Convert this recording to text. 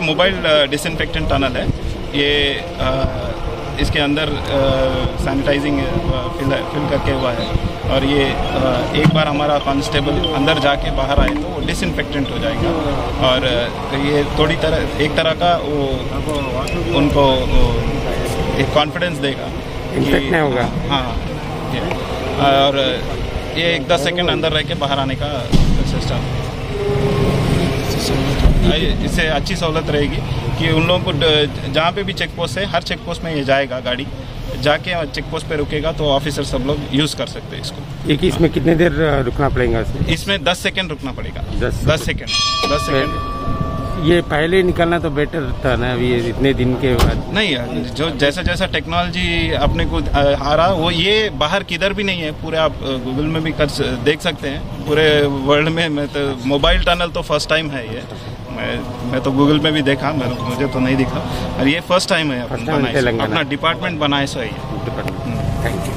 ये mobile disinfectant tunnel है। ये अ, इसके अंदर सैनिटाइजिंग फिल फिल करके हुआ है। और ये अ, एक बार हमारा कांस्टेबल अंदर जाके बाहर आए तो वो डिसइंफेक्टेंट हो जाएगा। और ये थोड़ी तरह एक तरह का वो उनको वो एक कॉन्फिडेंस देगा कि- नहीं होगा। हाँ और ये एक दस सेकंड अंदर रह के बाहर आने का सिस्टम इससे अच्छी सहूलत रहेगी कि उन लोगों को जहाँ पे भी चेक पोस्ट है हर चेक पोस्ट में ये जाएगा गाड़ी। जाके चेक पोस्ट पे रुकेगा तो ऑफिसर सब लोग यूज़ कर सकते हैं इसको। एक इसमें कितने देर रुकना पड़ेगा इसमें? 10 सेकंड रुकना पड़ेगा। दस 10 सेकंड 10 सेकंड ये पहले निकलना तो बेटर था ना अभी इतने दिन के बाद? नहीं जो जैसा जैसा टेक्नोलॉजी अपने को आ रहा वो ये बाहर किधर भी नहीं है पूरे आप गूगल में भी कर देख सकते हैं। पूरे वर्ल्ड में मैं तो मोबाइल टनल तो फ़र्स्ट टाइम है ये। मैं मैं तो गूगल में भी देखा मैं मुझे तो नहीं दिखा। और ये फ़र्स्ट टाइम है अपन डिपार्टमेंट बनाए सो है। Thank you